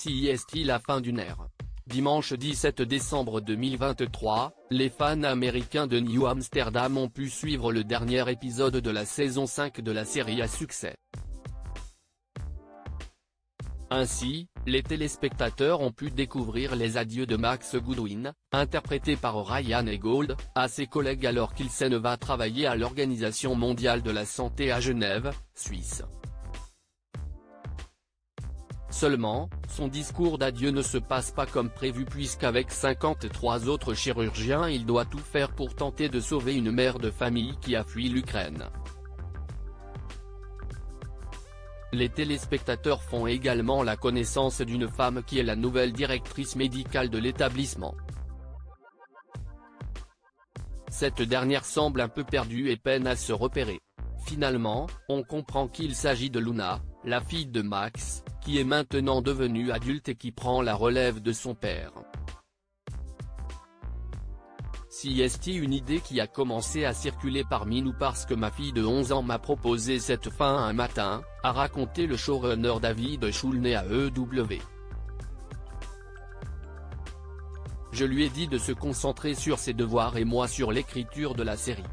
CIST la fin d'une ère? Dimanche 17 décembre 2023, les fans américains de New Amsterdam ont pu suivre le dernier épisode de la saison 5 de la série à succès. Ainsi, les téléspectateurs ont pu découvrir les adieux de Max Goodwin, interprété par Ryan Gold, à ses collègues alors qu'il s'en va travailler à l'Organisation mondiale de la santé à Genève, Suisse. Seulement, son discours d'adieu ne se passe pas comme prévu puisqu'avec 53 autres chirurgiens il doit tout faire pour tenter de sauver une mère de famille qui a fui l'Ukraine. Les téléspectateurs font également la connaissance d'une femme qui est la nouvelle directrice médicale de l'établissement. Cette dernière semble un peu perdue et peine à se repérer. Finalement, on comprend qu'il s'agit de Luna, la fille de Max, qui est maintenant devenue adulte et qui prend la relève de son père. Si est une idée qui a commencé à circuler parmi nous parce que ma fille de 11 ans m'a proposé cette fin un matin, a raconté le showrunner David Schulney à EW. Je lui ai dit de se concentrer sur ses devoirs et moi sur l'écriture de la série.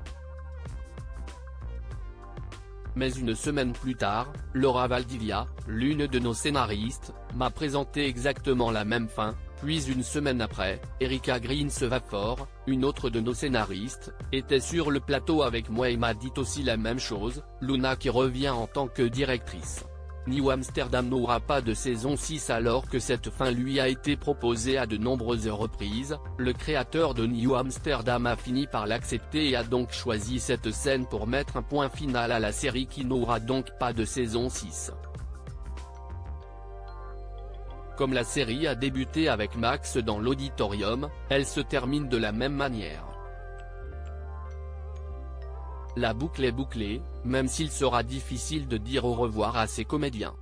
Mais une semaine plus tard, Laura Valdivia, l'une de nos scénaristes, m'a présenté exactement la même fin, puis une semaine après, Erika Green-Sevafor, une autre de nos scénaristes, était sur le plateau avec moi et m'a dit aussi la même chose, Luna qui revient en tant que directrice. New Amsterdam n'aura pas de saison 6 alors que cette fin lui a été proposée à de nombreuses reprises, le créateur de New Amsterdam a fini par l'accepter et a donc choisi cette scène pour mettre un point final à la série qui n'aura donc pas de saison 6. Comme la série a débuté avec Max dans l'auditorium, elle se termine de la même manière. La boucle est bouclée, même s'il sera difficile de dire au revoir à ces comédiens.